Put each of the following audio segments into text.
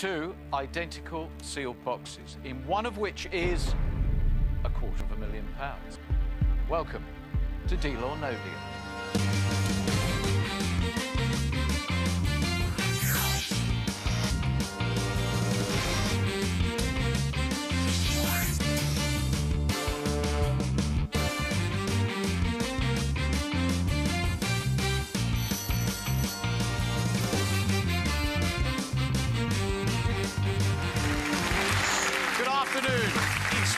two identical sealed boxes, in one of which is a quarter of a million pounds. Welcome to Deal or No Deal.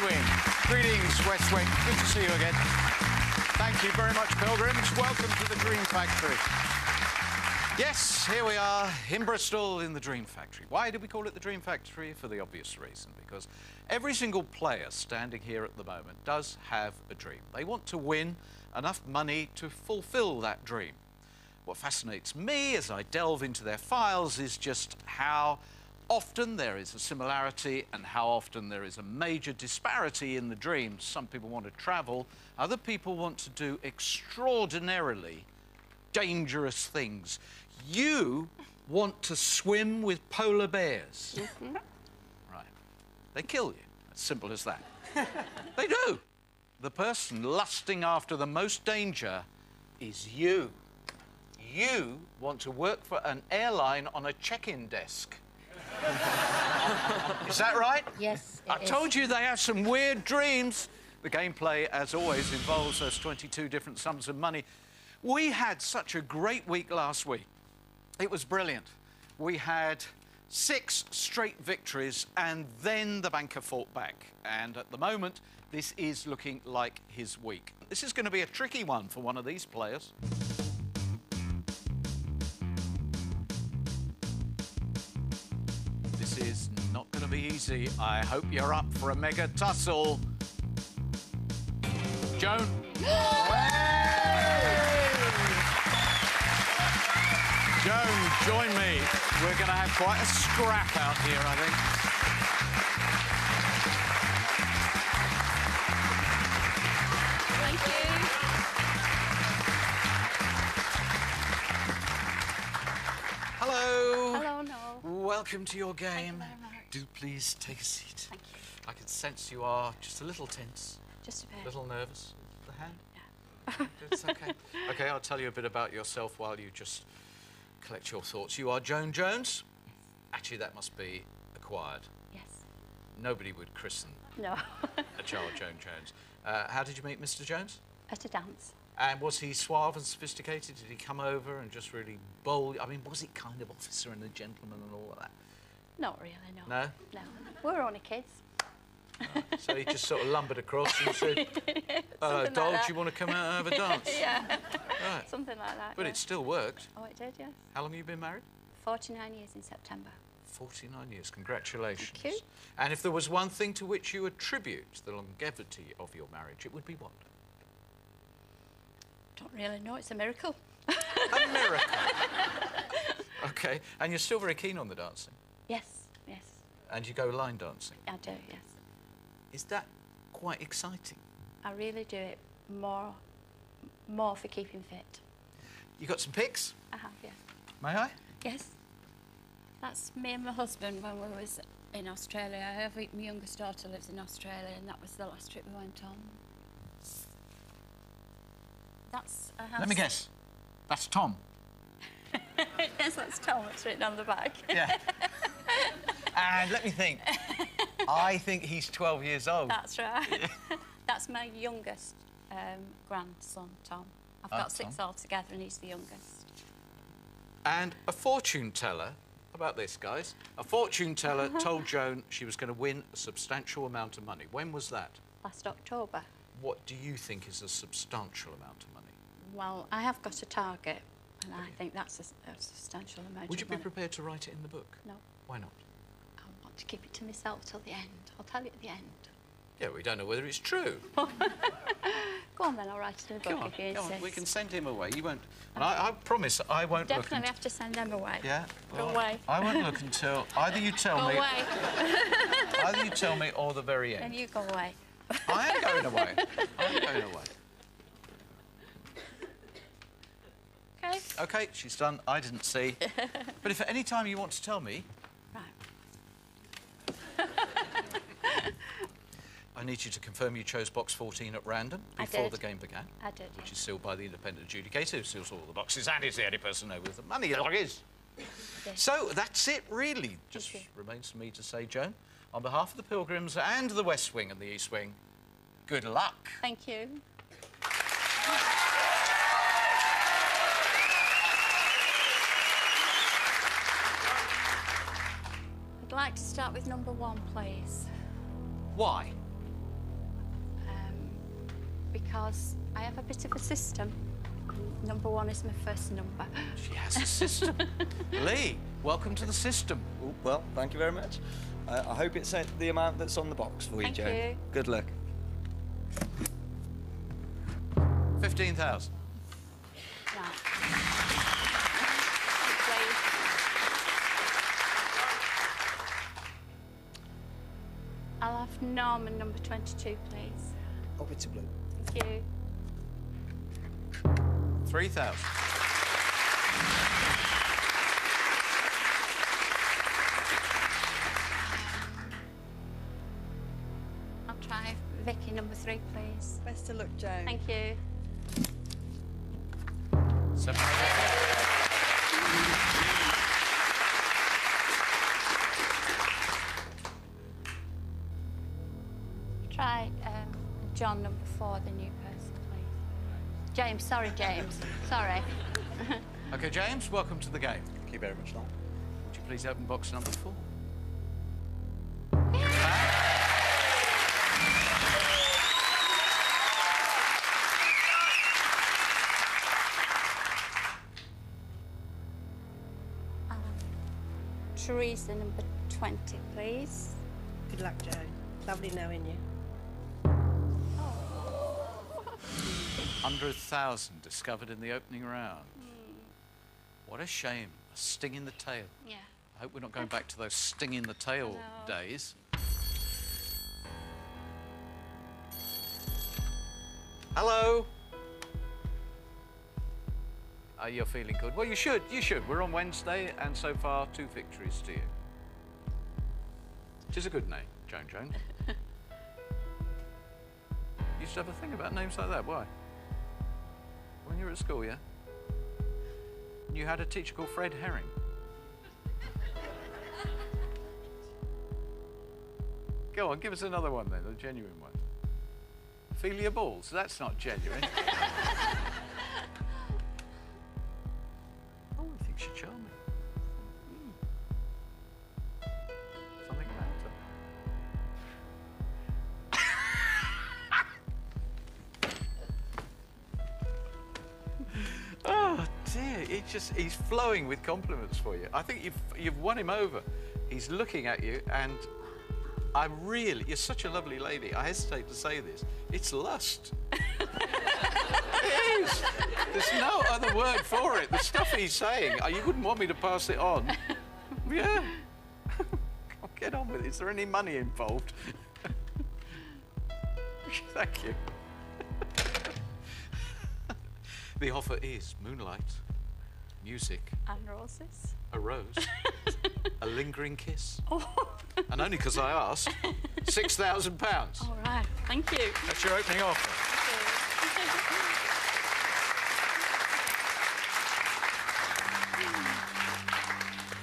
Greetings, West. Good to see you again. Thank you very much, Pilgrims. Welcome to the Dream Factory. Yes, here we are in Bristol in the Dream Factory. Why did we call it the Dream Factory? For the obvious reason, because every single player standing here at the moment does have a dream. They want to win enough money to fulfill that dream. What fascinates me as I delve into their files is just how often there is a similarity and how often there is a major disparity in the dreams. Some people want to travel, other people want to do extraordinarily dangerous things. You want to swim with polar bears. Mm-hmm. Right. They kill you. As simple as that. they do. The person lusting after the most danger is you. You want to work for an airline on a check-in desk. is that right? Yes, I is. told you they have some weird dreams. The gameplay, as always, involves those 22 different sums of money. We had such a great week last week. It was brilliant. We had six straight victories, and then the banker fought back. And at the moment, this is looking like his week. This is going to be a tricky one for one of these players. Be easy. I hope you're up for a mega tussle. Joan. Joan, join me. We're going to have quite a scrap out here, I think. Thank you. Hello. Hello, Noel. Welcome to your game. Very much. Do please take a seat. Thank you. I can sense you are just a little tense, Just a bit. a little nervous. The hand? It's okay. okay, I'll tell you a bit about yourself while you just collect your thoughts. You are Joan Jones. Yes. Actually, that must be acquired. Yes. Nobody would christen No. a child Joan Jones. Uh, how did you meet Mr. Jones? At a dance. And was he suave and sophisticated? Did he come over and just really bowl? I mean, was he kind of officer and a gentleman and all of that? Not really, no. No? No. We were only kids. So he just sort of lumbered across and said, "Hello, like doll, do you want to come out and have a dance?" yeah. Right. Something like that. But yeah. it still worked. Oh, it did, yes. How long have you been married? 49 years in September. 49 years. Congratulations. Thank you. And if there was one thing to which you attribute the longevity of your marriage, it would be what? Don't really know. It's a miracle. A miracle. okay. And you're still very keen on the dancing. Yes, yes. And you go line dancing. I do, yes. Is that quite exciting? I really do it more, more for keeping fit. You got some pics? I have, yes. May I? Yes. That's me and my husband when we was in Australia. I have, my youngest daughter lives in Australia, and that was the last trip we went on. That's a house. Let me guess. That's Tom. yes, that's Tom. It's written on the back. Yeah. and let me think. I think he's 12 years old. That's right. that's my youngest um, grandson, Tom. I've Ah, got six Tom. altogether, and he's the youngest. And a fortune teller, how about this, guys? A fortune teller told Joan she was going to win a substantial amount of money. When was that? Last October. What do you think is a substantial amount of money? Well, I have got a target, and I think that's a substantial amount Would you be money. prepared to write it in the book? No, Why not? To keep it to myself till the end. I'll tell you at the end. Yeah, we don't know whether it's true. Go on then, I'll write it in the book on, if you on. insist. We can send him away. You won't. And I, I promise I won't look. Definitely have to send them away. Yeah. Go away. I won't look until either you tell Go me, away. either you tell me, or the very then end. you go away. I am going away. I'm going away. Okay. Okay, she's done. I didn't see. but if at any time you want to tell me, Right. I need you to confirm you chose box 14 at random before the game began. I did, Which yeah. is sealed by the independent adjudicator who seals all the boxes and is the only person know with the money is. Yes. So that's it, really. Just remains for me to say, Joan, on behalf of the Pilgrims and the West Wing and the East Wing, good luck. Thank you. I'd like to start with number one, please. Why? Because I have a bit of a system. Number one is my first number. She has a system. Lee, welcome to the system. Oh, well, thank you very much. Uh, I hope it's uh, the amount that's on the box for Thank you, Joan. you. Good luck. 15,000. Right. I'll have Norman number 22, please. Oh, it's a blue. Thank you. 3,000. I'll try Vicky number three, please. Best of luck, Joan. Thank you. 700. Try um, John number four, the new person, please. James, sorry, James. sorry. Okay, James, welcome to the game. Thank you very much, Noel. Would you please open box number four? Um, Teresa number 20, please. Good luck, Joe. Lovely knowing you. 100,000 discovered in the opening round. Hmm. What a shame. A sting in the tail. Yeah. I hope we're not going back to those sting in the tail No. days. Hello. Are you feeling good? Well, you should. You should. We're on Wednesday, and so far, two victories to you. Which a good name, Joan Joan. you to have a thing about names like that. Why? When you were at school, yeah? You had a teacher called Fred Herring. Go on, give us another one then, a genuine one. Ophelia Balls, that's not genuine. he's flowing with compliments for you. I think you've you've won him over. He's looking at you and I really you're such a lovely lady. I hesitate to say this. It's lust. it is. There's no other word for it. The stuff he's saying, uh, you wouldn't want me to pass it on. Yeah. Get on with it. Is there any money involved? Thank you. the offer is moonlight, music, And roses. a rose, a lingering kiss, Oh, and only because I asked, six thousand pounds. all right. Thank you. That's your opening offer.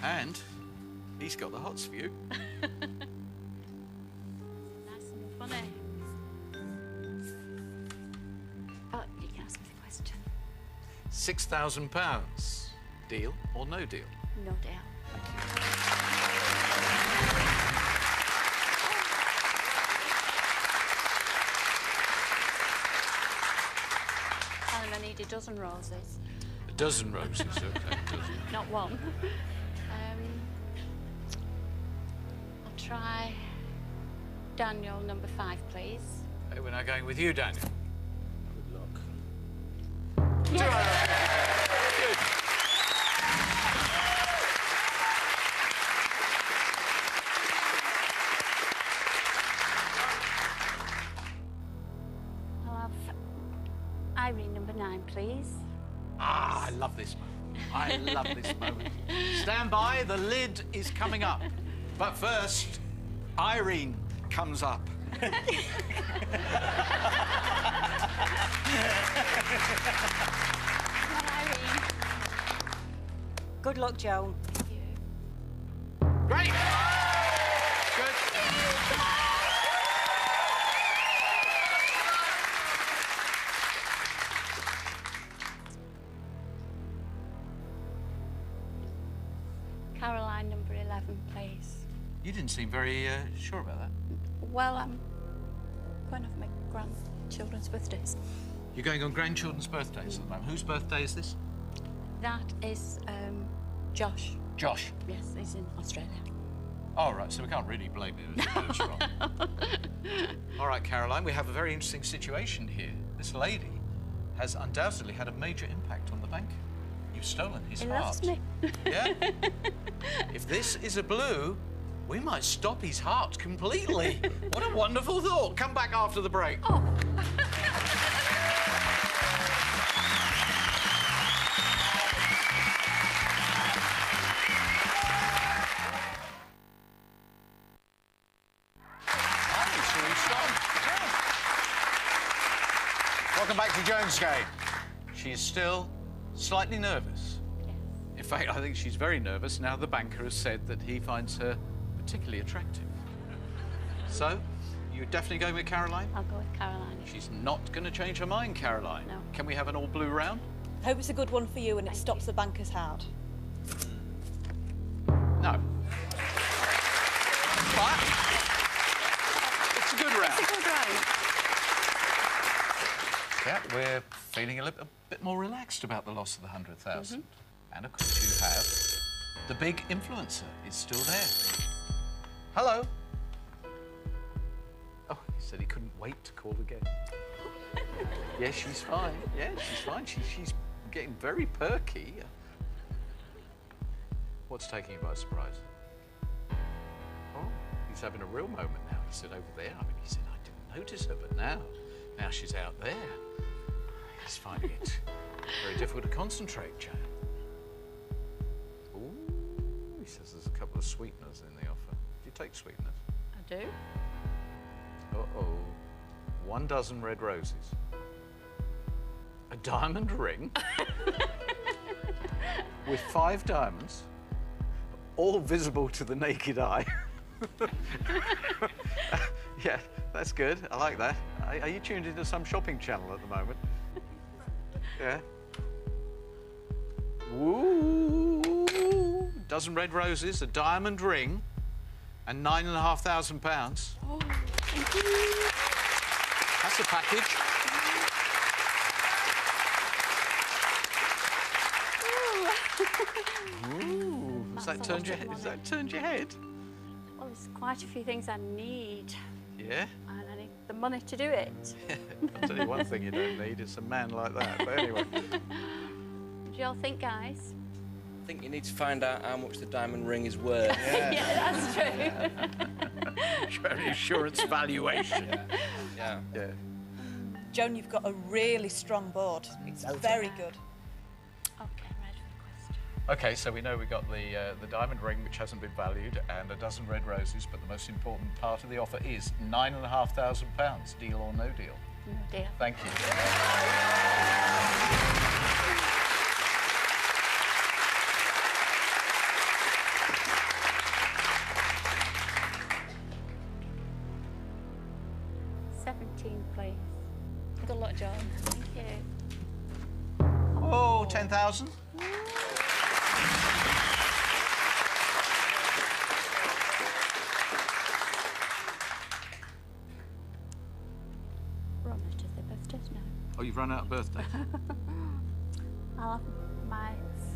And he's got the hots for you. nice and funny. Oh, you can ask me the question. Six thousand pounds. Deal or no deal? No doubt. Tell him I need a dozen roses, A dozen roses, okay. dozen. not one. um, I'll try Daniel number five, please. Hey, we're now going with you, Daniel. Good luck. Good. Coming up. But first, Irene comes up. Good luck, Joan. Seem very uh, sure about that. Well, I'm going off my grandchildren's birthdays. You're going on grandchildren's birthdays at the moment. Whose birthday is this? That is um, Josh. Josh. Yes, he's in Australia. All right, so we can't really blame you. if it's wrong. All right, Caroline, we have a very interesting situation here. This lady has undoubtedly had a major impact on the bank. You've stolen his He heart. loves me. Yeah? if this is a blue, we might stop his heart completely. what a wonderful thought. Come back after the break. Oh. Welcome back to Joan's game. She's still slightly nervous. Yes. In fact, I think she's very nervous now the banker has said that he finds her particularly attractive. So, you're definitely going with Caroline? I'll go with Caroline. She's not going to change her mind, Caroline. No. Can we have an all blue round? I Hope it's a good one for you and it stops the banker's heart. Hmm. No. But it's a good round. It's a good round. Yeah, we're feeling a, little, a bit more relaxed about the loss of the 100,000. Mm-hmm. And of course, you have the big influencer is still there. Hello. Oh, he said he couldn't wait to call again. yeah, she's fine. Yeah, she's fine. She, she's getting very perky. What's taking you by surprise? Oh, he's having a real moment now. He said over there. I mean, he said I didn't notice her, but now, now she's out there. He's finding it very difficult to concentrate, Jane. Ooh, he says there's a couple of sweeteners in take sweeteners? I do. Uh-oh. One dozen red roses. A diamond ring. with five diamonds, all visible to the naked eye. yeah, that's good. I like that. Are, are you tuned into some shopping channel at the moment? Yeah. Woo! Dozen red roses, a diamond ring, and nine and a half thousand pounds. Oh, thank you. That's a package. Ooh, has that turned your head? Has that turned your head? Well, there's quite a few things I need, Yeah. and I need the money to do it. I'll tell you one thing you don't need. It's a man like that. But anyway, What do y'all think, guys? I think you need to find out how much the diamond ring is worth. yeah, that's true. insurance valuation. yeah. Yeah. Joan, you've got a really strong board. It's very good. okay, I'm ready for the question. Okay, so we know we got the uh, the diamond ring, which hasn't been valued, and a dozen red roses. But the most important part of the offer is nine and a half thousand pounds. Deal or no deal? No deal. Thank you.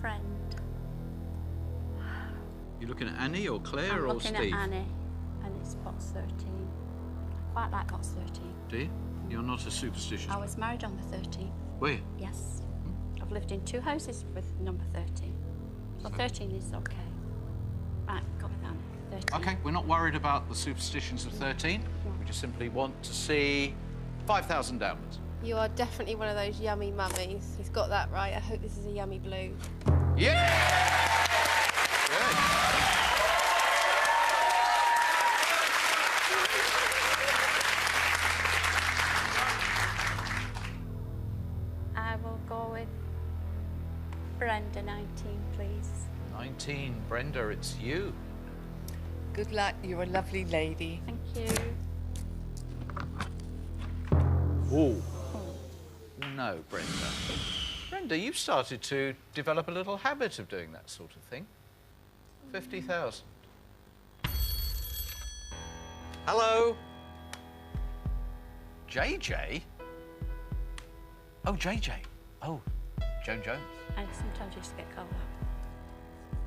Friend. you looking at Annie or Claire or? I'm or looking Steve? at Annie, and it's box 13. I quite like box 13. Do you? You're not a superstitious. I was married on the 13th. Were you? Yes. Hmm? I've lived in two houses with number 13. So 13 is okay. Right, got with Annie. 13. Okay, we're not worried about the superstitions of 13. We just simply want to see 5,000 downwards. You are definitely one of those yummy mummies. He's got that right. I hope this is a yummy blue. Yeah! I will go with Brenda 19, please. 19, Brenda, it's you. Good luck. You're a lovely lady. Thank you. Ooh. No, Brenda. Brenda, you've started to develop a little habit of doing that sort of thing. 50,000. Hello? JJ? Oh, JJ. Oh, Joan Jones. I sometimes used to get called up.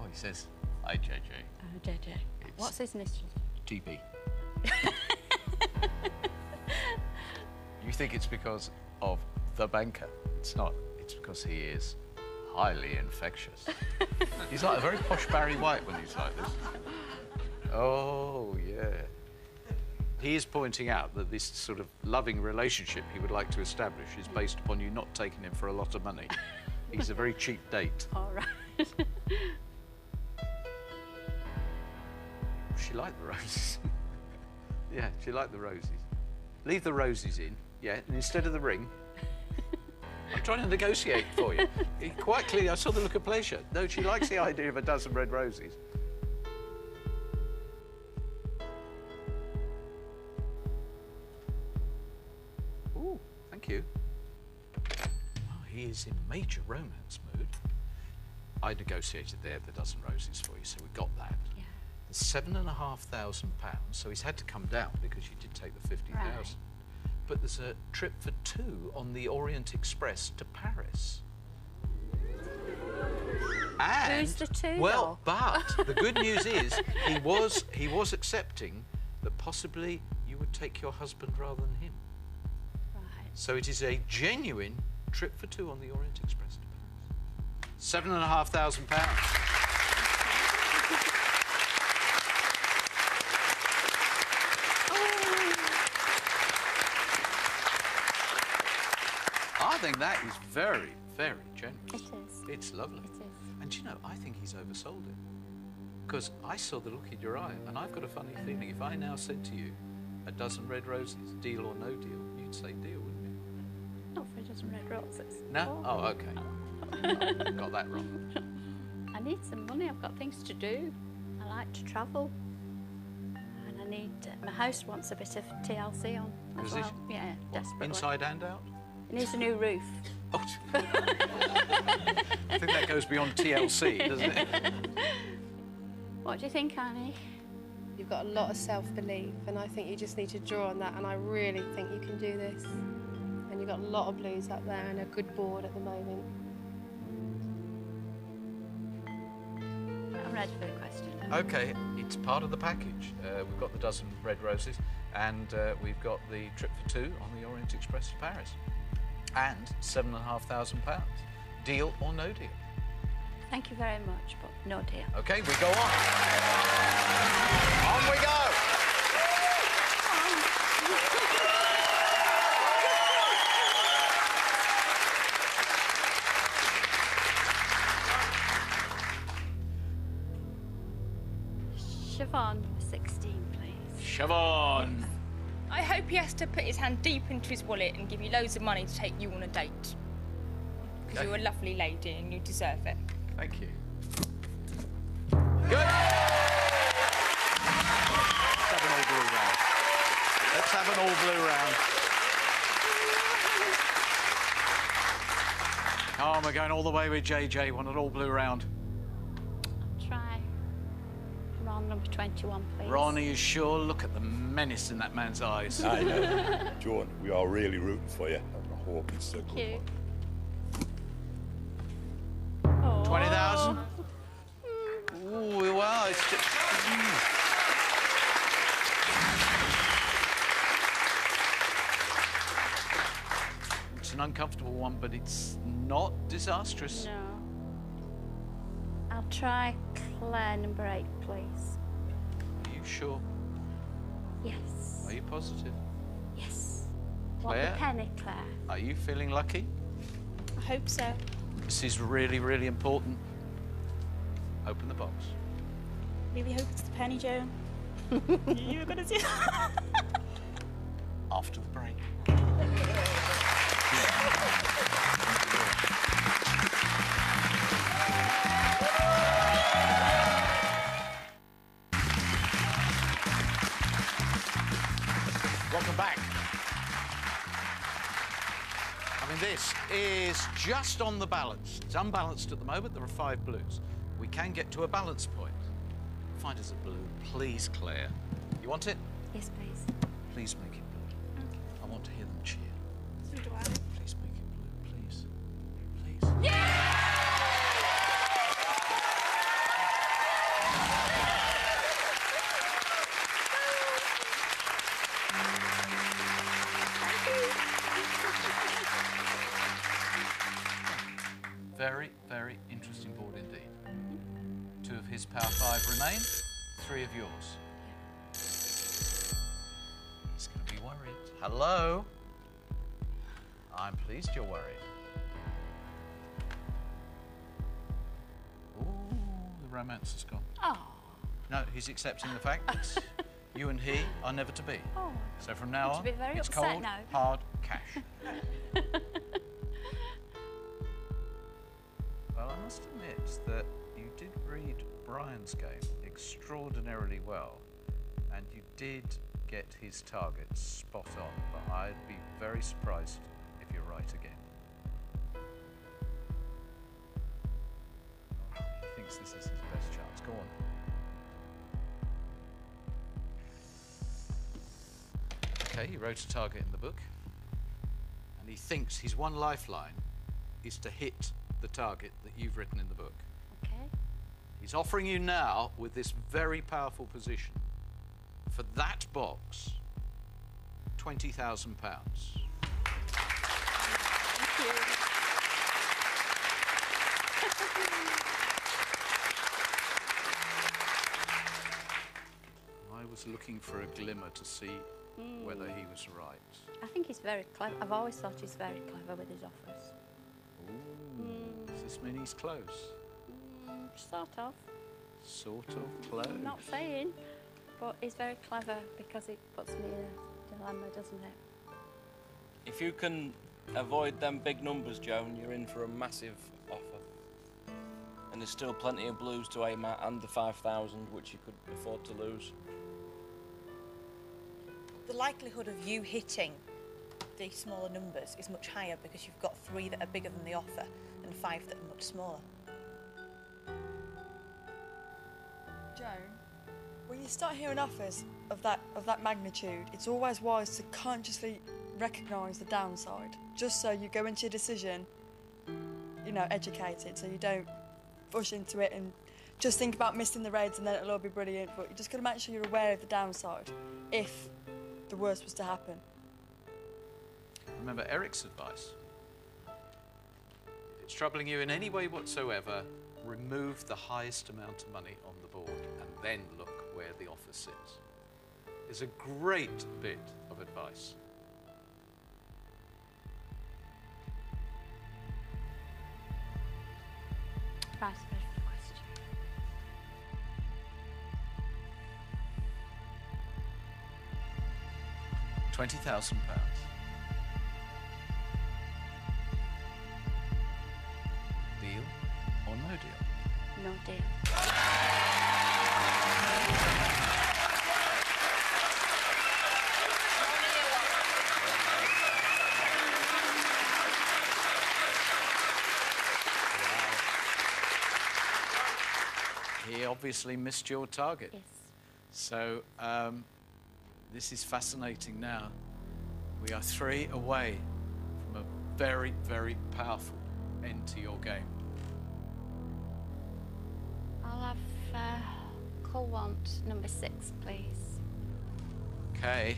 Oh, he says, hi, JJ. Oh, JJ. What's his initial? GB. you think it's because of the banker. It's not. It's because he is highly infectious. he's like a very posh Barry White when he's like this. Oh, yeah. He is pointing out that this sort of loving relationship he would like to establish is based upon you not taking him for a lot of money. He's a very cheap date. All right. She liked the roses. yeah, she liked the roses. Leave the roses in, yeah, and instead of the ring. I'm trying to negotiate for you. Quite clearly, I saw the look of pleasure. No, she likes the idea of a dozen red roses. Ooh, thank you. Oh, he is in major romance mood. I negotiated there the dozen roses for you, so we got that. Yeah. The seven and a half thousand pounds, so he's had to come down because you did take the fifty thousand. Right. But there's a trip for two on the Orient Express to Paris. And, Who's the two, Well, but the good news is he was he was accepting that possibly you would take your husband rather than him. Right. So it is a genuine trip for two on the Orient Express to Paris. Seven and a half thousand pounds. Think that is very, very generous. It is. It's lovely. It is. And you know, I think he's oversold it. Because I saw the look in your eye, and I've got a funny feeling if I now said to you, a dozen red roses, deal or no deal, you'd say deal, wouldn't you? Not for a dozen red roses. No? Oh, okay. got that wrong. I need some money. I've got things to do. I like to travel. And I need. Uh, my house wants a bit of TLC on as well. Yeah, desperately. Inside and out? It needs a new roof. Oh, I think that goes beyond TLC, doesn't it? What do you think, Annie? You've got a lot of self-belief, and I think you just need to draw on that. And I really think you can do this. And you've got a lot of blues up there and a good board at the moment. I'm ready for the question. Okay, it's part of the package. Uh, we've got the dozen red roses, and uh, we've got the trip for two on the Orient Express to Paris, and seven and a half thousand pounds. Deal or no deal? Thank you very much, but no deal. Okay, we go on. On we go. To put his hand deep into his wallet and give you loads of money to take you on a date. Because Okay. you're a lovely lady and you deserve it. Thank you. Good. Let's have an all blue round. Let's have an all blue round. Oh, we're going all the way with JJ. Want an all blue round. Number 21, please. Ron, are you sure? Look at the menace in that man's eyes. I know. Joan, we are really rooting for you. and I hope it's a good Thank you. one. Oh. 20,000? Ooh, well, it's just... It's an uncomfortable one, but it's not disastrous. No. I'll try Claire, number 8, please. Are you sure? Yes. Are you positive? Yes. Want Claire? the penny, Claire? Are you feeling lucky? I hope so. This is really, really important. Open the box. Really hope it's the penny, Joan. You're gonna see. After the break. This is just on the balance. It's unbalanced at the moment. There are five blues. We can get to a balance point. Find us a blue, please, Claire. You want it? Yes, please. Please make has gone. Oh. No, he's accepting the fact that you and he are never to be. Oh. So from now on, very it's upset cold, now. hard cash. well, I must admit that you did read Brian's game extraordinarily well, and you did get his targets spot on, but I'd be very surprised if you're right again. Oh, he thinks this is his best. Go on. Okay, he wrote a target in the book, and he thinks his one lifeline is to hit the target that you've written in the book. Okay. He's offering you now, with this very powerful position, for that box, £20,000. I was looking for a glimmer to see whether he was right. I think he's very clever. I've always thought he's very clever with his offers. Does this mean he's close? Mm, sort of. Sort of close. I'm not saying, but he's very clever because it puts me in a dilemma, doesn't it? If you can avoid them big numbers, Joan, you're in for a massive offer. And there's still plenty of blues to aim at and the 5,000, which you could afford to lose. The likelihood of you hitting the smaller numbers is much higher because you've got three that are bigger than the offer and five that are much smaller. Joan, when you start hearing offers of that of that magnitude, it's always wise to consciously recognise the downside, just so you go into your decision, you know, educated, so you don't rush into it and just think about missing the reds and then it'll all be brilliant. But you just got to make sure you're aware of the downside if the worst was to happen. Remember Eric's advice. If it's troubling you in any way whatsoever, remove the highest amount of money on the board and then look where the offer sits. It's a great bit of advice. Right, £20,000. Deal or no deal? No deal. He obviously missed your target. Yes. So um, this is fascinating now. We are three away from a very, very powerful end to your game. I'll have uh, call want number six, please. Okay.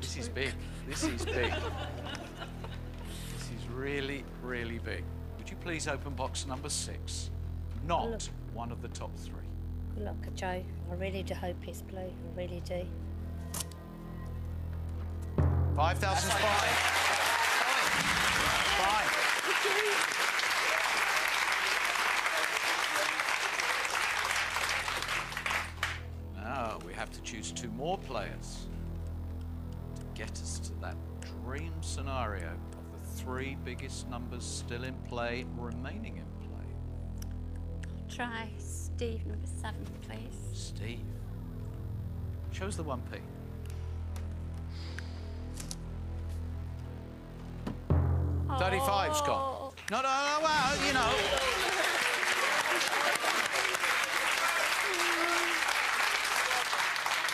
This is big. This is big. this is really, really big. Would you please open box number six? Not Look. one of the top three. Good luck, Joe. I really do hope it's blue. I really do. 5,000 fine. Fine. Now we have to choose two more players to get us to that dream scenario of the three biggest numbers still in play, remaining in play. Try Steve number seven, please. Steve. Us the 1p. 35, Scott. Oh. No, no, no, uh, well, you know.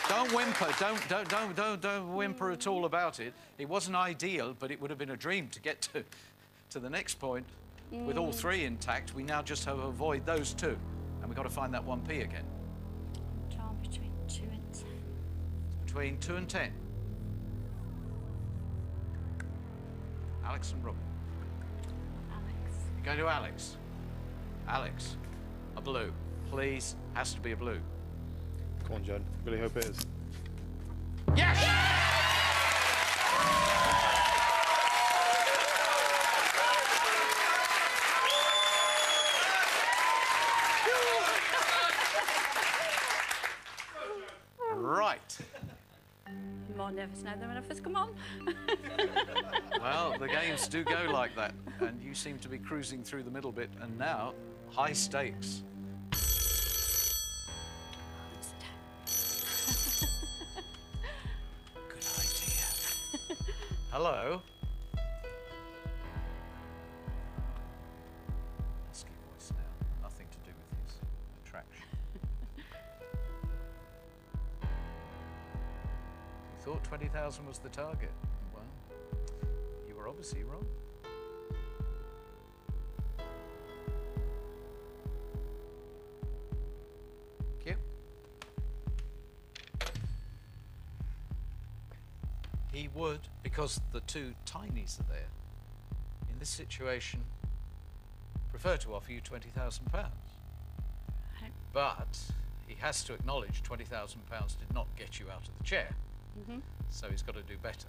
Don't whimper. Don't, don't, don't, don't, don't whimper at all about it. It wasn't ideal, but it would have been a dream to get to, to the next point. With all Mm. three intact, we now just have to avoid those two, and we've got to find that 1p again. Drawn between two and ten. Between two and ten. Alex and Robin. Alex. You're going to Alex. Alex, a blue. Please, has to be a blue. Come on, John. Really hope it is. Right. Games do go like that, and you seem to be cruising through the middle bit, and now high stakes. Good idea. Hello. Husky voice now, nothing to do with his attraction. you thought 20,000 was the target. Well, you were obviously wrong. Thank. He would, because the two tinies are there, in this situation, prefer to offer you £20,000. But he has to acknowledge £20,000 did not get you out of the chair, Mhm. so he's got to do better.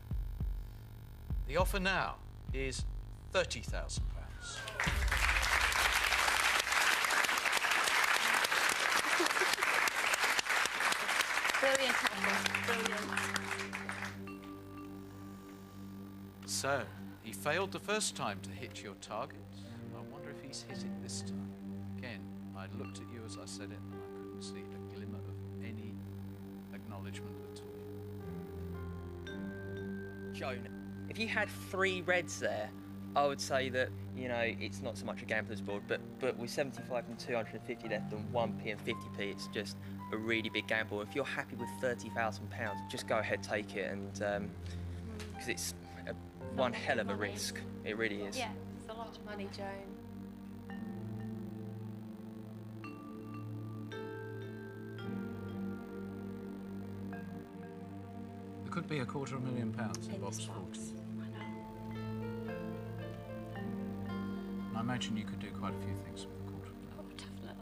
The offer now is £30,000. Brilliant, Brilliant. So, he failed the first time to hit your target. I wonder if he's hit it this time. Again, I looked at you as I said it, and I couldn't see a glimmer of any acknowledgement at all. Joan, if you had three reds there, I would say that you know it's not so much a gambler's board, but but with 75 and 250 left and 1p and 50p, it's just a really big gamble. If you're happy with 30,000 pounds, just go ahead, take it, and um, because it's a, one hell of a money. risk. It really is. Yeah, it's a lot of money, Joan. There could be a quarter of a million pounds in, In box this 40. Imagine you could do quite a few things with a quarter of a million. Oh, definitely.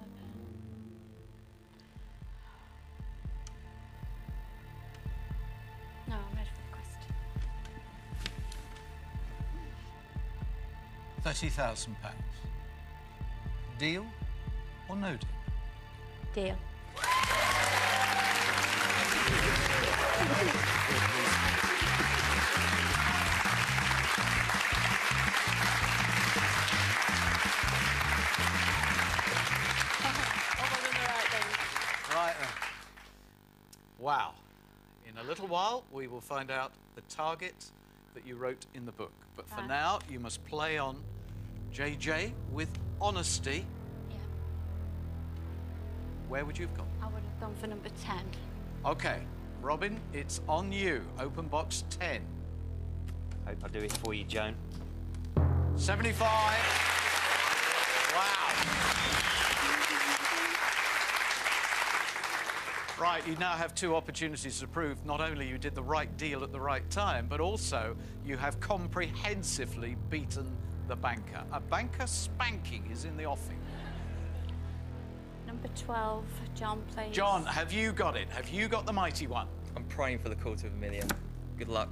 No, I'm ready for the question. Thirty thousand pounds. Deal or no deal? Deal. little while, we will find out the target that you wrote in the book. But for Right. now, you must play on JJ with honesty. Yeah. Where would you have gone? I would have gone for number 10. Okay, Robin, it's on you. Open box 10. Hope I do it for you, Joan. 75. Wow. Right, you now have two opportunities to prove not only you did the right deal at the right time, but also you have comprehensively beaten the banker. A banker spanking is in the offing. Number 12, John, please. John, have you got it? Have you got the mighty one? I'm praying for the quarter of a million. Good luck.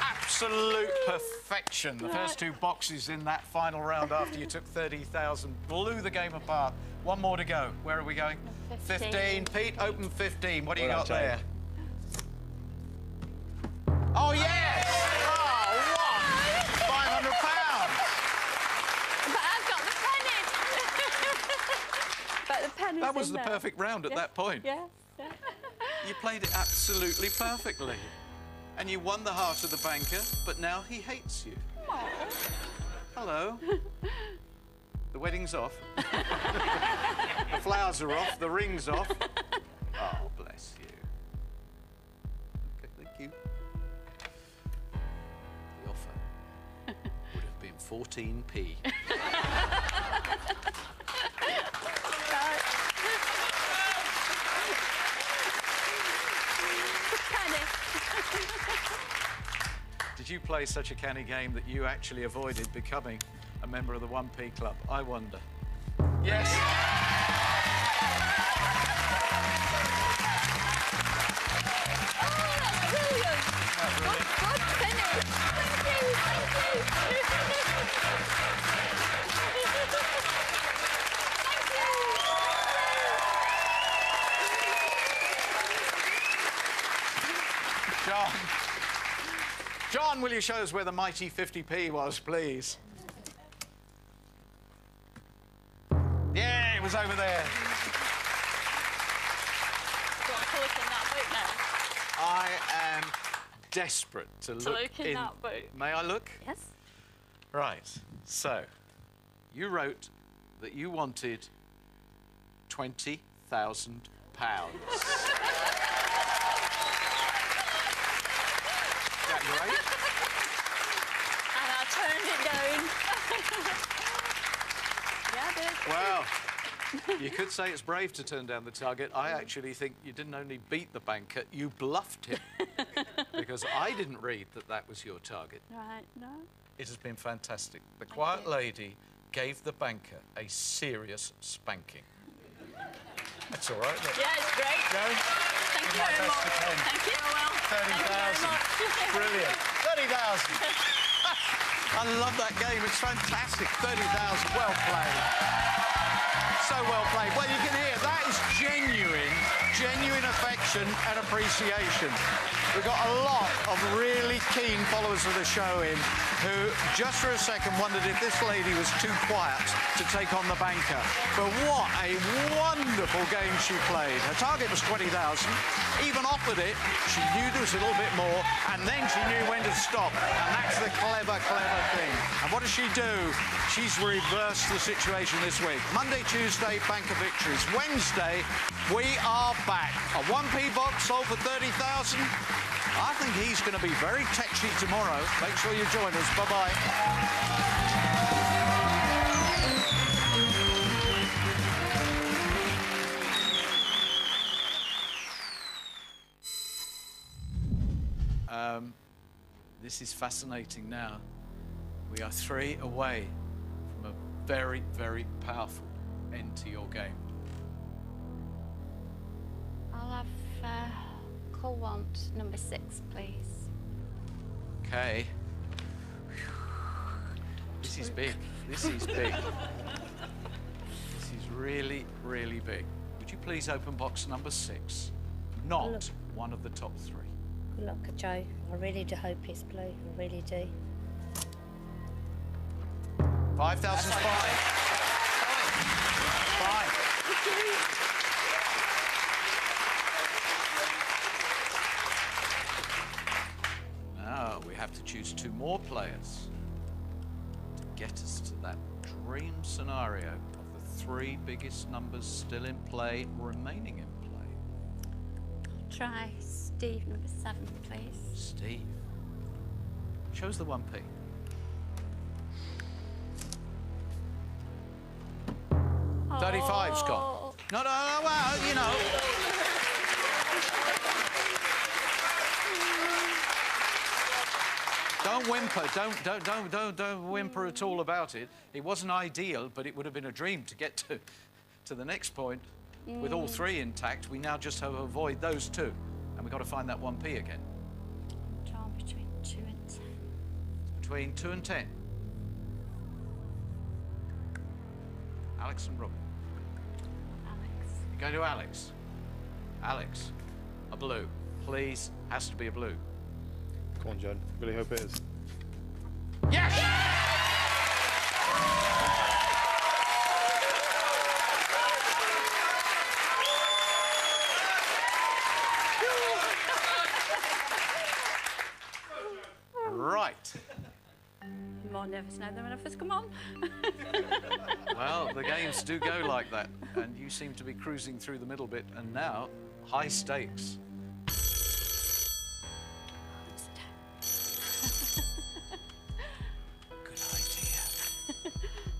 Absolute affection. The first two boxes in that final round after you took 30,000 blew the game apart. One more to go. Where are we going? 15. Pete, open 15. What do you Well got done, there? Oh, yes! Oh, what? 500 pounds. But I've got the but That was the there. perfect round at Yeah, that point. Yeah. yeah. You played it absolutely perfectly. And you won the heart of the banker, but now he hates you. Hello. The wedding's off. the flowers are off, the ring's off. Oh, bless you. Okay, thank you. The offer would have been 14p. Did you play such a canny game that you actually avoided becoming a member of the 1p club? I wonder. Yes. Oh, Brilliant. Good, good penny. Thank you. John. John, will you show us where the mighty 50p was, please? Yeah, it was over there. Do you want to look in that boot now? I am desperate to look, To look in that boot. May I look? Yes. Right. So, you wrote that you wanted twenty thousand pounds. that great? And I turned it down. yeah, I. Well, you could say it's brave to turn down the target. I actually think you didn't only beat the banker, you bluffed him. because I didn't read that that was your target. Right, no. It has been fantastic. The quiet lady gave the banker a serious spanking. That's all right. Look. Yeah, it's great. Joan, Thank you very much. Thank you. Well, thank you very 30,000. Brilliant. 30,000. I love that game. It's fantastic. 30,000. Well played. So well played. Well, you can hear that is genuine, genuine affection and appreciation. We've got a lot of really keen followers of the show in who, just for a second, wondered if this lady was too quiet to take on the banker. But what a wonderful game she played. Her target was 20,000. Even offered it, she knew there was a little bit more, and then she knew when to stop. And that's the clever, clever thing. And what does she do? She's reversed the situation this week. Monday, Tuesday, banker victories. Wednesday, we are back. A 1p box sold for 30,000. I think he's going to be very tetchy tomorrow. Make sure you join us. Bye-bye. Um, this is fascinating now. We are three away from a very, very powerful end to your game. I'll have uh, call want number six, please. Okay. This is big. This is big. this is really, really big. Would you please open box number six? Not one of the top three. Good luck, Joe. I really do hope it's blue. I really do. 5,000 fine. Fine. Now we have to choose two more players to get us to that dream scenario of the three biggest numbers still in play, remaining in play. Try Steve number seven, please. Steve. Shows the 1p. Thirty-five's gone. No, no, no, well, you know. Don't whimper. Don't, don't, don't, don't, don't whimper at all about it. It wasn't ideal, but it would have been a dream to get to, to the next point. With all Mm. three intact, we now just have to avoid those two, and we've got to find that 1p again. Drawn between two and ten. between 2 and 10. Alex and Robin. Alex. You're going to Alex. Alex, a blue. Please, has to be a blue. Come on, Joan. Really hope it is. Yes! Right. More nervous now than when I first come on. Well, the games do go like that, and you seem to be cruising through the middle bit, and now high stakes. Good idea.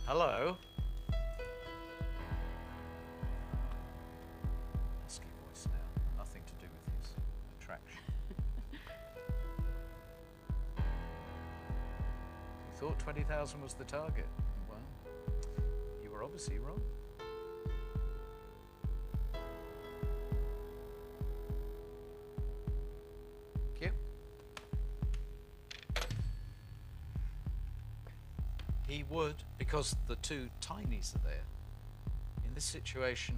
Hello. Husky voice now, nothing to do with his attraction. you thought 20,000 was the target. Well, you were obviously wrong. Cute. He would, because the two tinies are there, in this situation,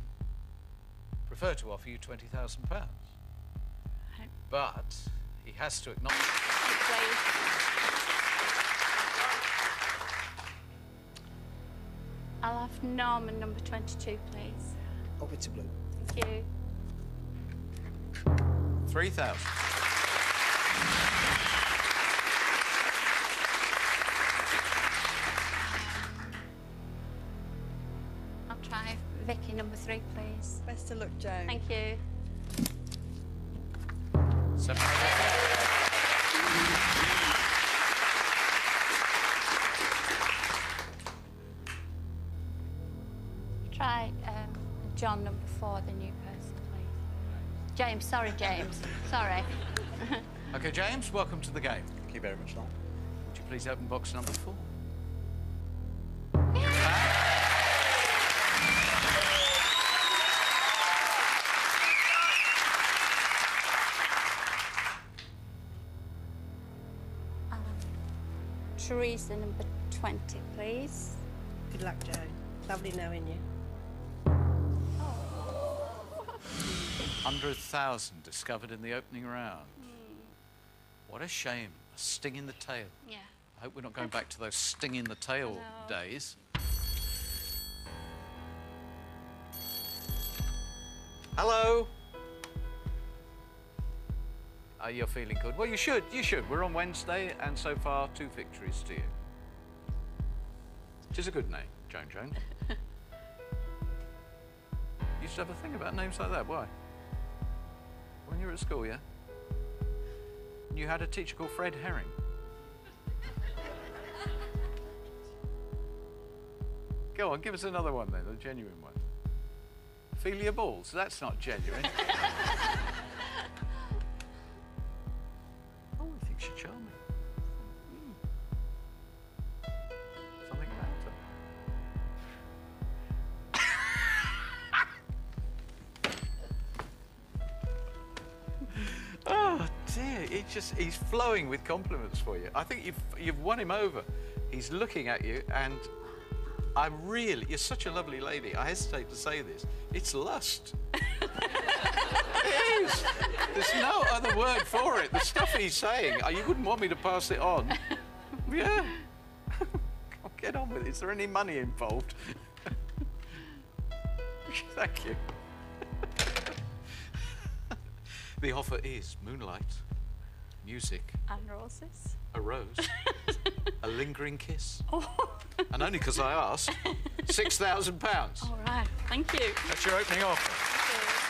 prefer to offer you £20,000. But he has to acknowledge. I'll have Norman number 22, please. Over to blue. Thank you. 3000 um, I'll try Vicky number three, please. Best of luck, Joan. Thank you. 700 John number four, the new person, please. James, sorry, James. sorry. Okay, James, welcome to the game. Thank you very much, Noel. Would you please open box number four? Um, Teresa number 20, please. Good luck, Joe. Lovely knowing you. 100,000 discovered in the opening round. Hmm. What a shame. A sting in the tail. Yeah. I hope we're not going back to those sting in the tail days. Hello. Are you feeling good? Well, you should. You should. We're on Wednesday, and so far, two victories to you. Which is a good name, Joan Joan. you to have a thing about names like that. Why? When you were at school, yeah? You had a teacher called Fred Herring. Go on, give us another one then, a genuine one. Ophelia Balls, that's not genuine. oh, I think she's charming. Just he's flowing with compliments for you. I think you've you've won him over. He's looking at you and I'm really you're such a lovely lady. I hesitate to say this. It's lust. it is. There's no other word for it. The stuff he's saying, uh, you wouldn't want me to pass it on. Yeah. Get on with it. Is there any money involved? Thank you. The offer is moonlight, music, And roses. a rose, a lingering kiss, oh. and only because I asked, six thousand pounds. All right. Thank you. That's your opening offer.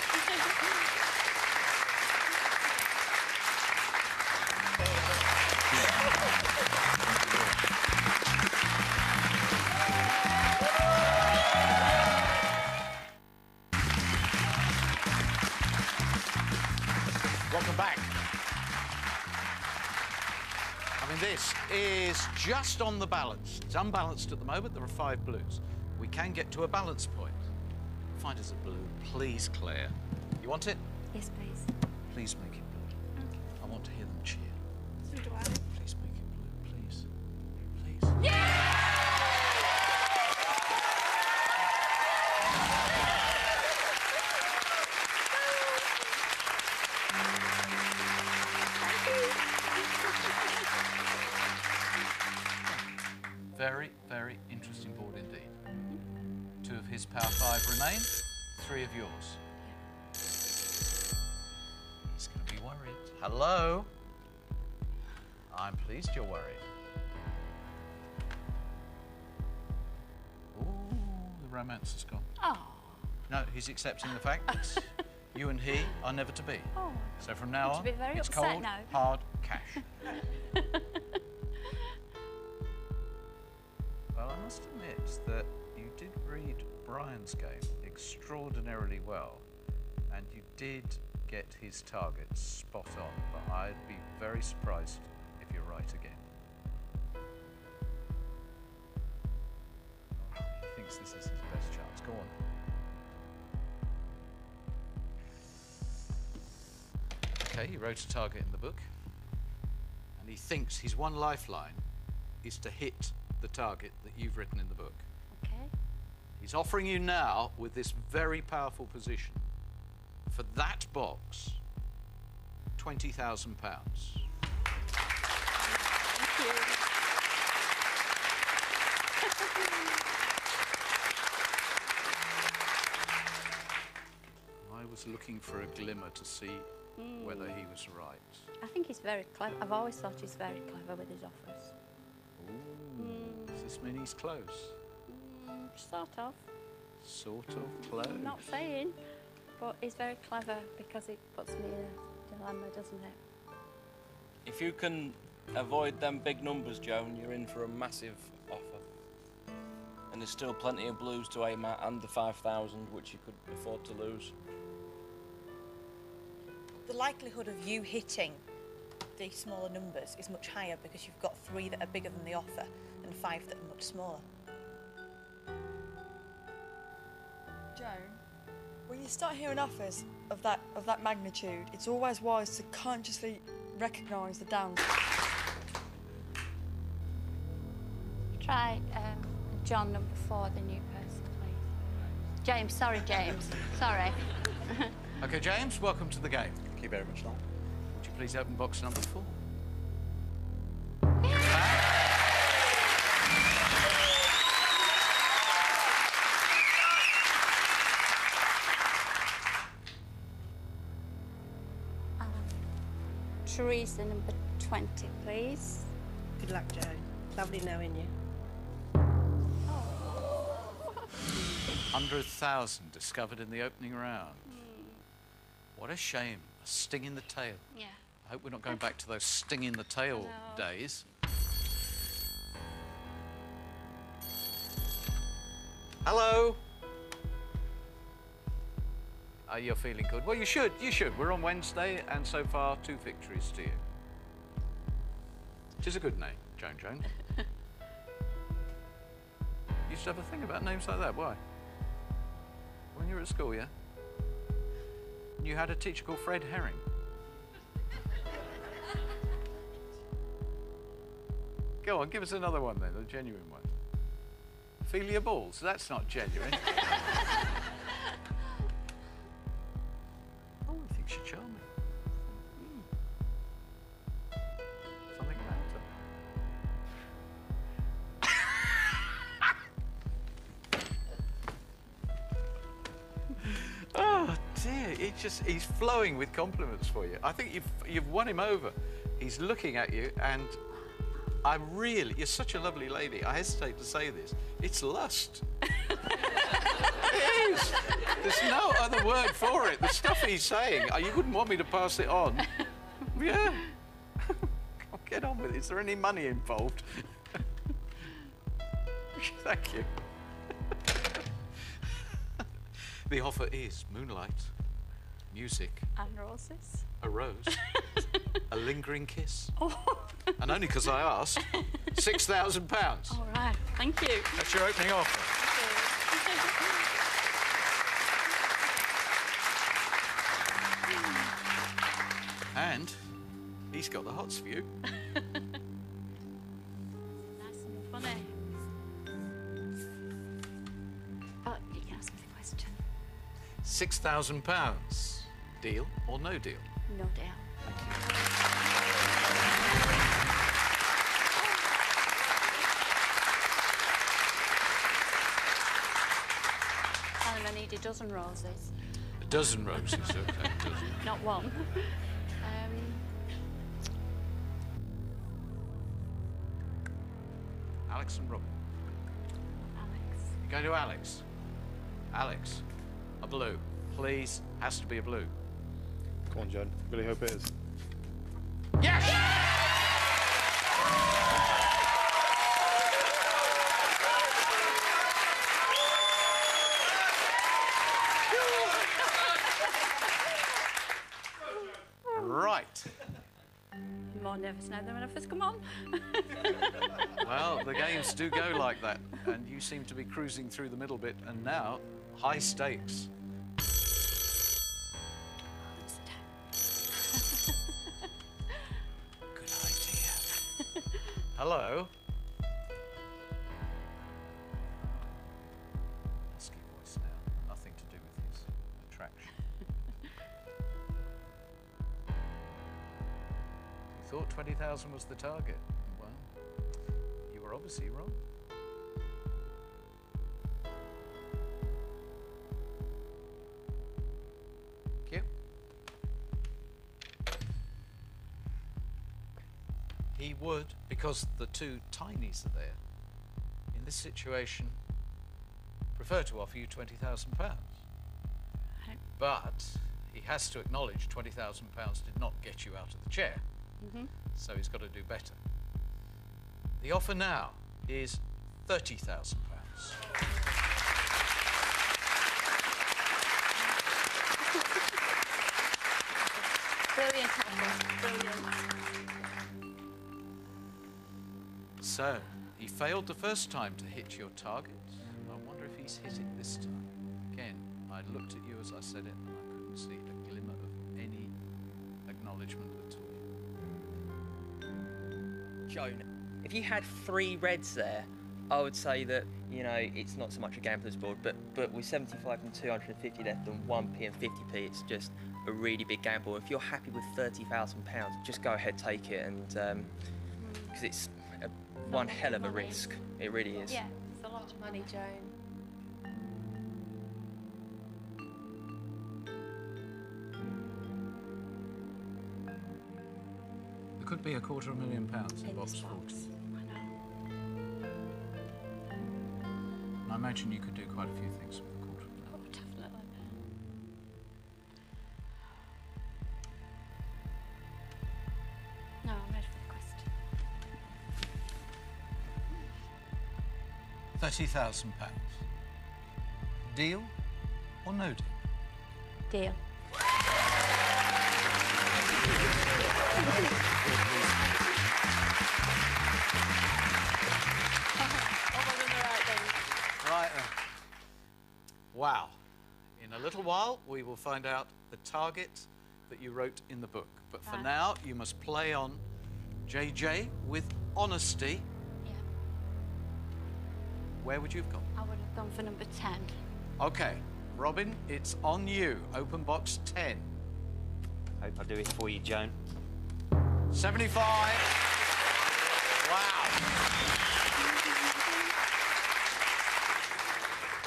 This is just on the balance. It's unbalanced at the moment. There are five blues. We can get to a balance point. Find us a blue, please, Claire. You want it? Yes, please. Please make it Hello? I'm pleased you're worried. Ooh, the romance is gone. Oh. No, he's accepting the fact that you and he are never to be. Oh. So from now on, very it's cold, now? hard cash. well, I must admit that you did read Brian's game extraordinarily well, and you did get his targets spot on, but I'd be very surprised if you're right again. Oh, he thinks this is his best chance. Go on. Okay, he wrote a target in the book, and he thinks his one lifeline is to hit the target that you've written in the book. Okay. He's offering you now, with this very powerful position, for that box, £20,000. Thank you. I was looking for a glimmer to see whether he was right. I think he's very clever. I've always thought he's very clever with his offers. Ooh, Does this mean he's close? Mm, sort of. Sort of close. I'm not saying, but he's very clever because it puts me in a dilemma, doesn't it? If you can avoid them big numbers, Joan, you're in for a massive offer. And there's still plenty of blues to aim at and the 5,000, which you could afford to lose. The likelihood of you hitting the smaller numbers is much higher because you've got three that are bigger than the offer and five that are much smaller. Joan, when you start hearing offers of that of that magnitude, it's always wise to consciously recognise the downside. Try um, John number four, the new person, please. James, sorry, James. sorry. Okay, James, welcome to the game. Thank you very much, Noel. Would you please open box number four? Teresa number 20, please. Good luck, Joe. Lovely knowing you. 100,000 discovered in the opening round. Hmm. What a shame. A sting in the tail. Yeah. I hope we're not going back to those sting in the tail days. Hello. Uh, Are you feeling good? Well, you should. You should. We're on Wednesday, and so far, two victories to you. Which is a good name, Joan Joan. you should have a thing about names like that. Why? When you were at school, yeah? You had a teacher called Fred Herring. Go on, give us another one then, a genuine one. Feel your balls. That's not genuine. just he's flowing with compliments for you. I think you've you've won him over. He's looking at you and I'm really you're such a lovely lady. I hesitate to say this. It's lust. it is. There's no other word for it. The stuff he's saying, you wouldn't want me to pass it on. Yeah. Get on with it. Is there any money involved? Thank you. The offer is moonlight, music, And roses. a rose, a lingering kiss, Oh. and only because I asked, six thousand pounds. All right. Thank you. That's your opening offer. And he's got the hots for you. nice and funny. Oh, you can ask me the question. Six thousand pounds. Deal or no deal? No deal. I need a dozen roses. A dozen roses, okay. dozen. Not one. um, Alex and Robin. Alex. You're going to Alex. Alex, a blue. Please, has to be a blue. Come on, Joan. Really hope it is. Yes! Right. I'm more nervous now than when I first come on. Well, the games do go like that, and you seem to be cruising through the middle bit, and now high stakes. Wrong. Cute. He would, because the two tinies are there, in this situation, prefer to offer you £20,000. But he has to acknowledge £20,000 did not get you out of the chair. Mhm. So he's got to do better. The offer now is £30,000. Brilliant, Alex. Brilliant. So, he failed the first time to hit your target. I wonder if he's hit it this time. Again, I looked at you as I said it and I couldn't see a glimmer of any acknowledgement at all. Joan, if you had three reds there, I would say that you know it's not so much a gambler's board, but but with 75 and 250 left and 1p and 50p, it's just a really big gamble. If you're happy with 30,000 pounds, just go ahead, take it, and um, hmm. because it's a, one hell of a money. risk. It really is. Yeah, it's a lot of money, Joan. There could be a quarter of a million pounds in, In box this 40. Imagine you could do quite a few things with a quarter of a million. Oh, definitely. No, I'm ready for the question. Thirty thousand pounds. Deal or no deal? Deal. Wow. In a little while, we will find out the target that you wrote in the book. But for Right. now, you must play on JJ with honesty. Yeah. Where would you have gone? I would have gone for number 10. Okay, Robin, it's on you. Open box 10. Hope I do it for you, Joan. 75. Wow.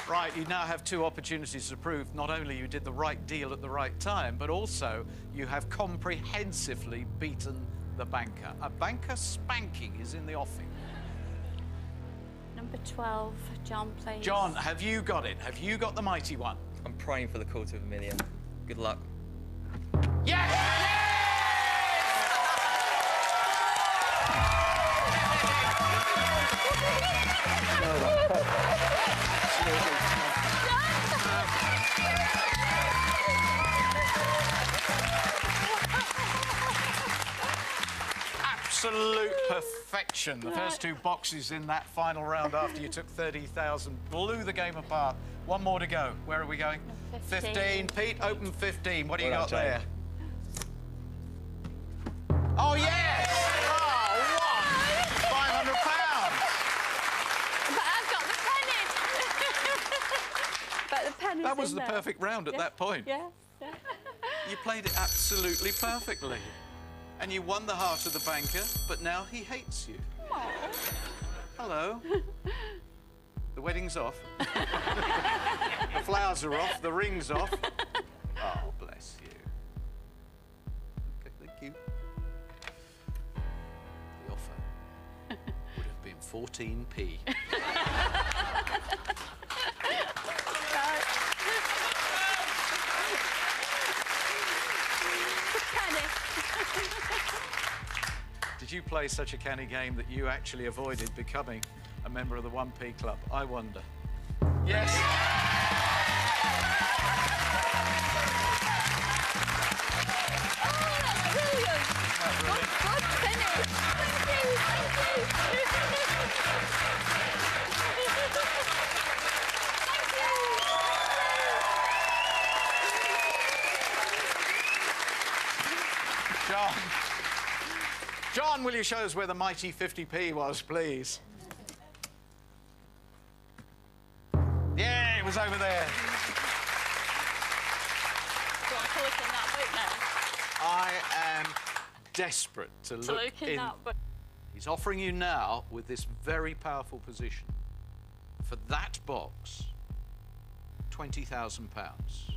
Right, you now have two opportunities to prove not only you did the right deal at the right time, but also you have comprehensively beaten the banker. A banker spanking is in the offing. Number 12, John, please. John, have you got it? Have you got the mighty one? I'm praying for the quarter of a million. Good luck. Absolute perfection. The first two boxes in that final round after you took 30,000 blew the game apart. One more to go. Where are we going? 15. Pete, open 15. What do you Well got there? Oh, yes! Oh, what? 500 pounds. But I've got the pennies. but the That was the there. perfect round at Yeah. that point. Yeah. yeah. You played it absolutely perfectly. And you won the heart of the banker, but now he hates you. Hello. The wedding's off. the flowers are off, the ring's off. Oh, bless you. Okay, thank you. The offer would have been 14p. Did you play such a canny game that you actually avoided becoming a member of the 1p club? I wonder. Yes. John. John, will you show us where the mighty 50p was, please? Yeah, it was over there. I am desperate to, To look, look in that book. He's offering you now with this very powerful position for that box twenty thousand pounds.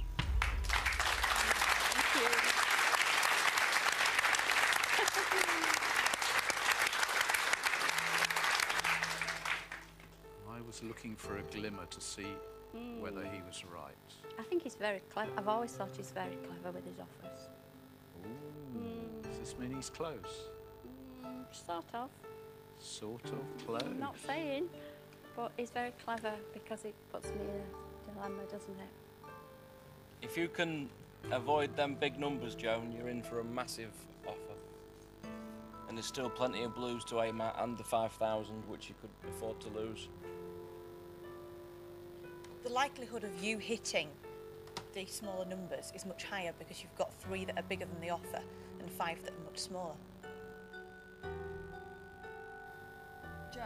I was looking for a glimmer to see whether he was right. I think he's very clever. I've always thought he's very clever with his offers. Does this mean he's close? Mm, sort of. Sort of close. I'm not saying, but he's very clever because it puts me in a dilemma, doesn't it? If you can avoid them big numbers, Joan, you're in for a massive offer. And there's still plenty of blues to aim at and the 5,000, which you could afford to lose. The likelihood of you hitting the smaller numbers is much higher because you've got three that are bigger than the offer and five that are much smaller. Joan,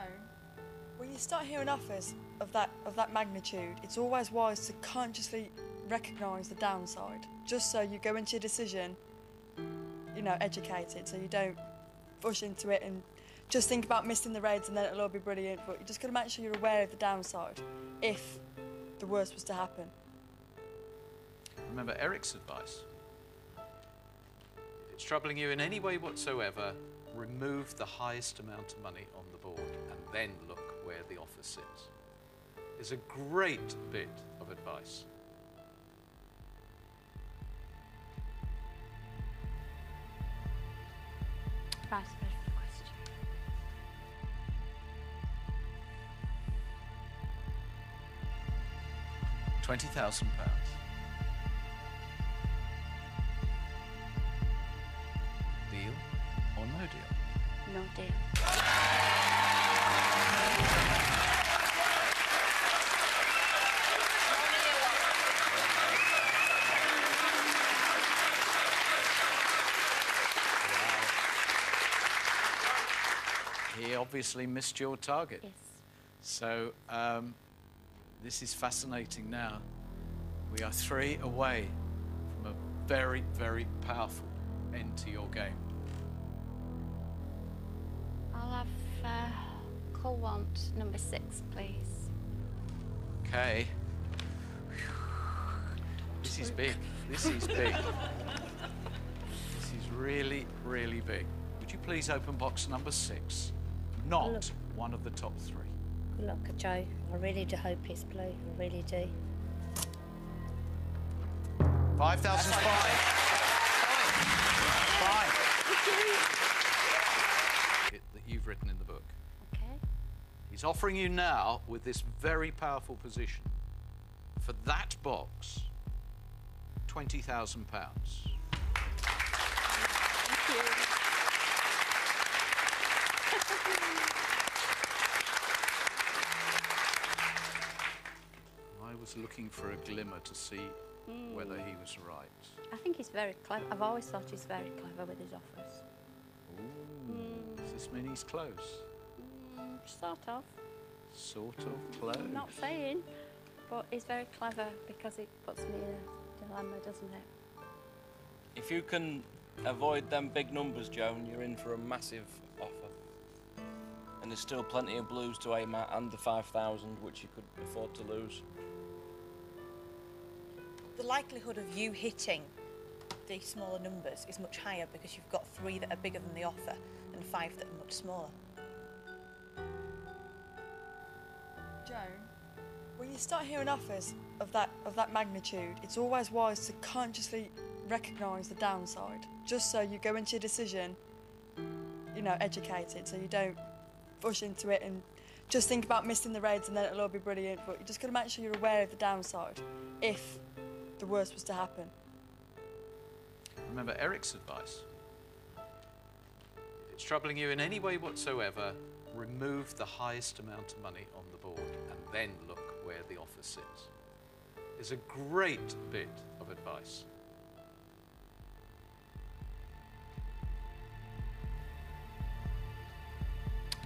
when you start hearing offers of that of that magnitude, it's always wise to consciously recognise the downside, just so you go into your decision, you know, educated, so you don't rush into it and just think about missing the reds and then it'll all be brilliant. But you just got to make sure you're aware of the downside if the worst was to happen. Remember Eric's advice. If it's troubling you in any way whatsoever, remove the highest amount of money on the board and then look where the offer sits. Is a great bit of advice. £20,000. Deal or no deal? No deal. He obviously missed your target. Yes. So um, this is fascinating now. We are three away from a very, very powerful end to your game. I'll have uh, call want number six, please. Okay. This is big. This is big. this is really, really big. Would you please open box number six? Not one of the top three. Good luck, Joe. I really do hope it's blue. I really do. 5,005. Fine. It that you've written in the book. Okay. He's offering you now with this very powerful position for that box twenty thousand pounds. Looking for a glimmer to see whether he was right. I think he's very clever. I've always thought he's very clever with his offers. Does this mean he's close? Mm, sort of. Sort of close. I'm not saying, but he's very clever because it puts me in a dilemma, doesn't it? If you can avoid them big numbers, Joan, you're in for a massive offer. And there's still plenty of blues to aim at and the 5,000, which you could afford to lose. The likelihood of you hitting the smaller numbers is much higher because you've got three that are bigger than the offer and five that are much smaller. Joan, when you start hearing offers of that of that magnitude, it's always wise to consciously recognise the downside, just so you go into your decision, you know, educated, so you don't rush into it and just think about missing the reds and then it'll all be brilliant. But you just got to make sure you're aware of the downside if the worst was to happen. Remember Eric's advice. If it's troubling you in any way whatsoever, remove the highest amount of money on the board and then look where the offer sits. Is a great bit of advice.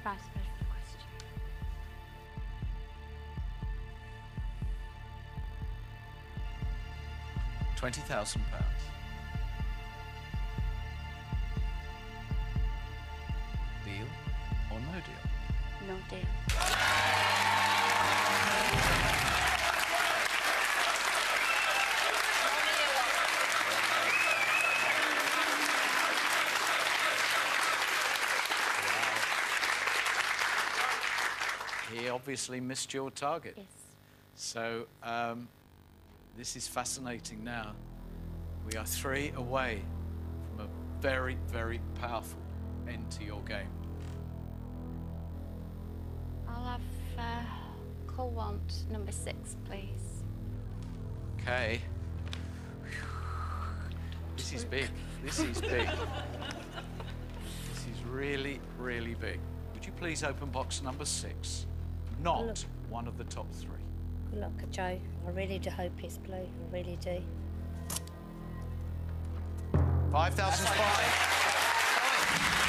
Right, £20,000. Deal or no deal? No deal. He obviously missed your target. Yes. So um, this is fascinating now. We are three away from a very, very powerful end to your game. I'll have uh, call want number six, please. Okay. This is big. This is big. this is really, really big. Would you please open box number six? Not Look. one of the top three. Good luck, Joe. I really do hope it's blue. I really do. 5,005.